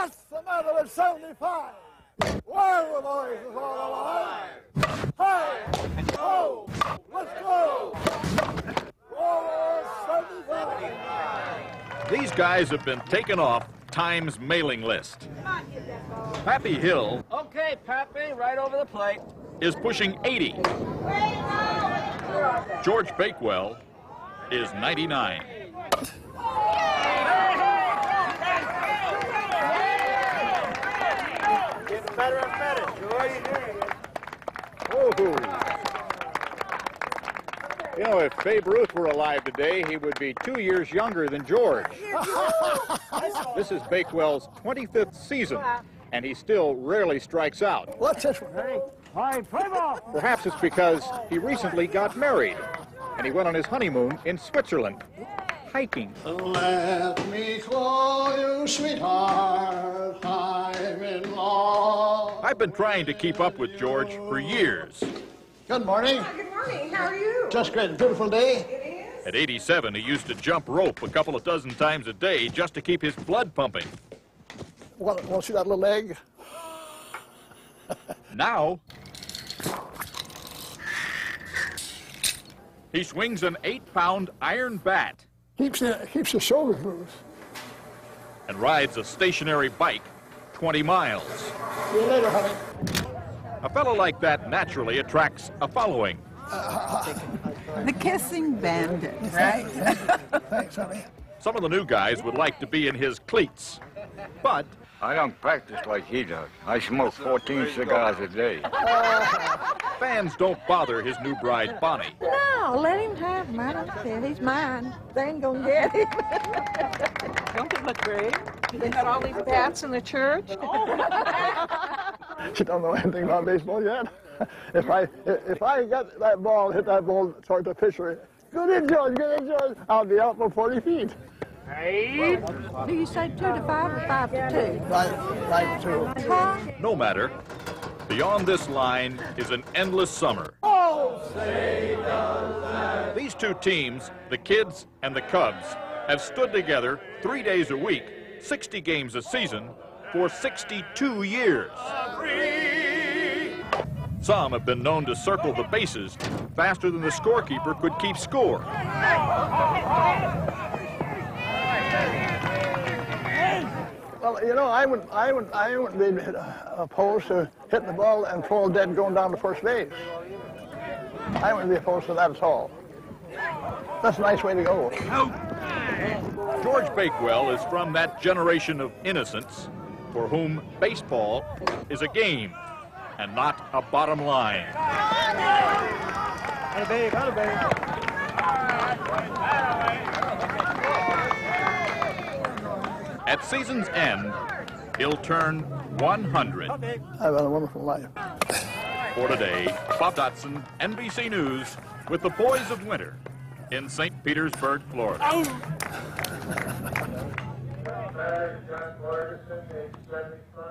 What's the matter with 75? Where are the boys is all alive? Hey, ho, let's go. These guys have been taken off Time's mailing list. Pappy Hill Okay, Pappy, right over the plate. is pushing 80. George Bakewell is 99. Better and better, George. Oh. You know, if Babe Ruth were alive today, he would be two years younger than George. this is Bakewell's 25th season, and he still rarely strikes out. What's this one? Hey, Hi, play ball. Perhaps it's because he recently got married, and he went on his honeymoon in Switzerland, hiking. Let me call you sweetheart, I'm in love. I've been trying to keep up with George for years. Good morning. Good morning. How are you? Just great. Beautiful day. It is. At 87, he used to jump rope a couple of dozen times a day just to keep his blood pumping. Want to see that little egg? Now, he swings an eight-pound iron bat Keeps the, keeps the shoulders loose. and rides a stationary bike 20 miles. See you later, honey. A fellow like that naturally attracts a following. The kissing bandit, right? Thanks, honey. Some of the new guys would like to be in his cleats, but I don't practice like he does. I smoke 14 cigars a day. fans don't bother his new bride, Bonnie. no, let him have him. I don't care. He's mine. They ain't gonna get him. don't it look great? They got all these bats in the church. She don't know anything about baseball yet. If I if I get that ball, hit that ball toward the pitcher, good in George, good in George, I'll be out for 40 feet. Do you say two to five or five to two? Right, right two. Huh? No matter. Beyond this line is an endless summer. These two teams, the Kids and the Kubs, have stood together three days a week, 60 games a season, for 62 years. Some have been known to circle the bases faster than the scorekeeper could keep score. You know, I would, I would, I would be opposed to hitting the ball and fall dead going down to first base. I wouldn't be opposed to that at all. That's a nice way to go. George Bakewell is from that generation of innocents for whom baseball is a game and not a bottom line. Hey, babe, howdy, babe. At season's end, he'll turn 100. I've had a wonderful life. For today, Bob Dotson, NBC News, with the Boys of Winter in St. Petersburg, Florida. John Ferguson, age 75.